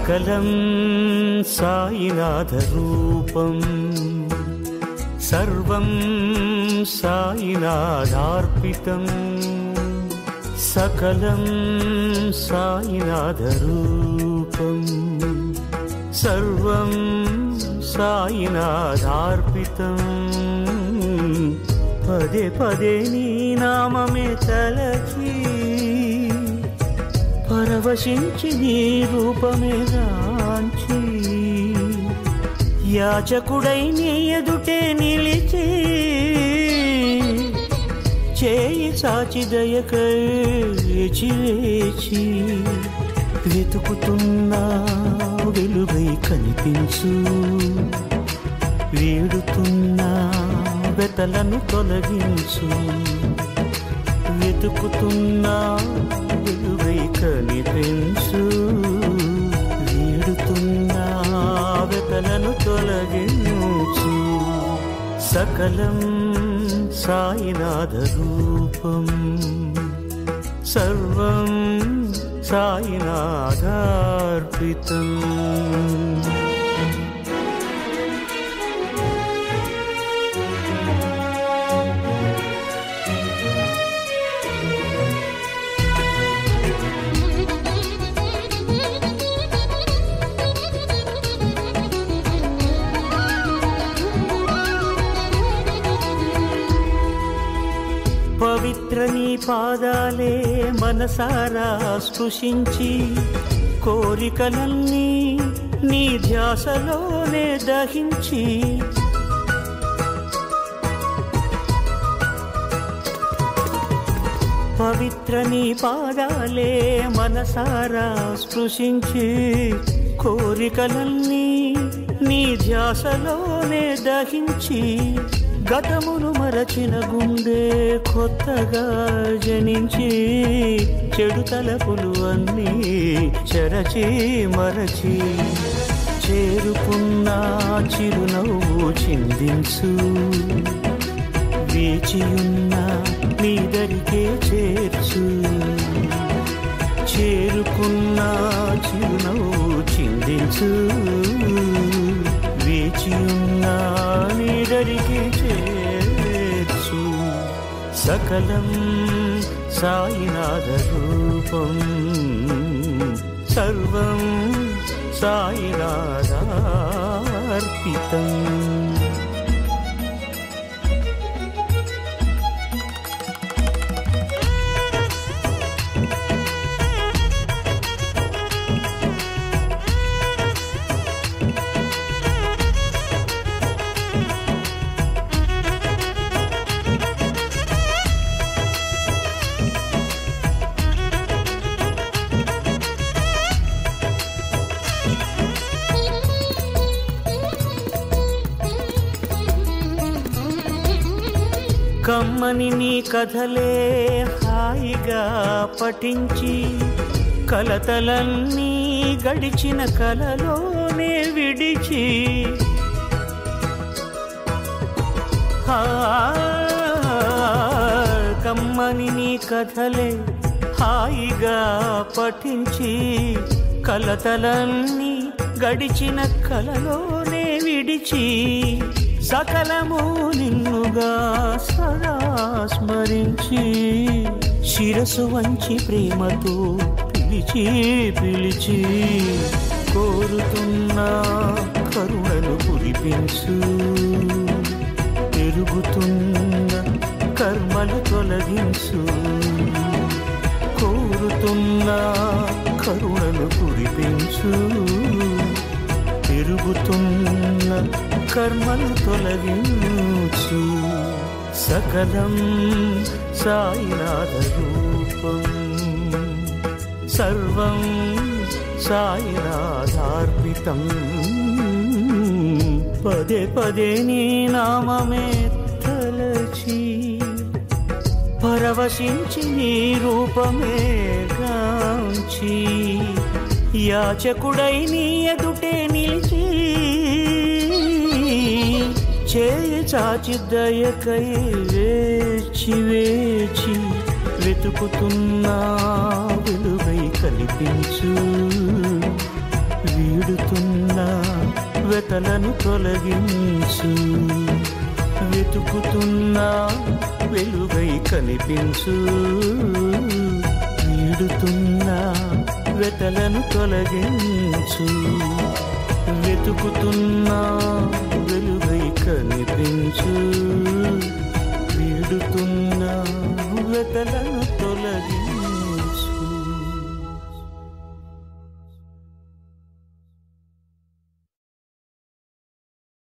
सकलं सायि सर्वं सायिनादार्पितं सकलं सायिनाथरूपं सर्वं सायिनादार्पितं पदे पदेनी नाम मे तलखि। పరవశించి నీ రూపమే గాంచి. యాచకుడై నీ ఎదుటే నిలిచి చేయి సాచి దయకై వేచి వేచి వెతుకుతున్నా వెలుగై కనిపించు. వేడుతున్నా వెతలను తొలగించు. వెతుకుతున్నా सकलं सायिनादरूपं सर्वं सायिनादार्पितम् పవిత్ర నీ పాదాలే మనసారా స్పృశించి కోరికలన్నీ నీ ధ్యాసలోనే దహించి. పవిత్ర నీ పాదాలే మనసారా స్పృశించి కోరికలన్నీ నీ ధ్యాసలోనే దహించి. గతమును మరచిన గుండె కొత్తగా జనించి చెడు తలపులు అన్నీ చెరచి మరచి చేరుకున్న చిరునవ్వు చిందించు. వేచియున్న నీ దరికే చేర్చు. చేరుకున్న చిరునవ్వు చిందించు. వేచియున్న నీ దరికి చేర్చు. సకలం సాయినాథ రూపం. సర్వం సాయినాథార్పితం. కమ్మని నీ కథలే హాయిగా పఠించి కలతలన్నీ గడిచిన కలలోనే విడిచి. కమ్మని నీ కథలే హాయిగా పఠించి కలతలన్నీ గడిచిన కలలోనే విడిచి. సకలము నిన్నుగా సదా స్మరించి శిరసు వంచి ప్రేమతో పిలిచి పిలిచి కోరుతున్న కరుణను కురిపించు. పెరుగుతున్న కర్మలు తొలగించు. కోరుతున్న కరుణను కురిపించు. పెరుగుతున్న కర్మలు తొలగించు. సకలం సాయినాథ రూపం. సర్వం సాయినాథార్పితం. పదే పదే నీ నామమే తలచి పరవశించి నీ రూపమే గాంచి. యాచకుడై నీ ఎదుటే నిలిచి చేయి చాచి దయకై వేచి వేచి వెతుకుతున్నా వెలుగై కనిపించు. వెతలను తొలగించు. వెతుకుతున్నా వెలుగై కనిపించు. వెతలను తొలగించు. వెతుకుతున్నా వెలుగై కనిపించు.